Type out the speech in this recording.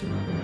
Mm-hmm.